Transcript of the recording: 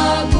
água.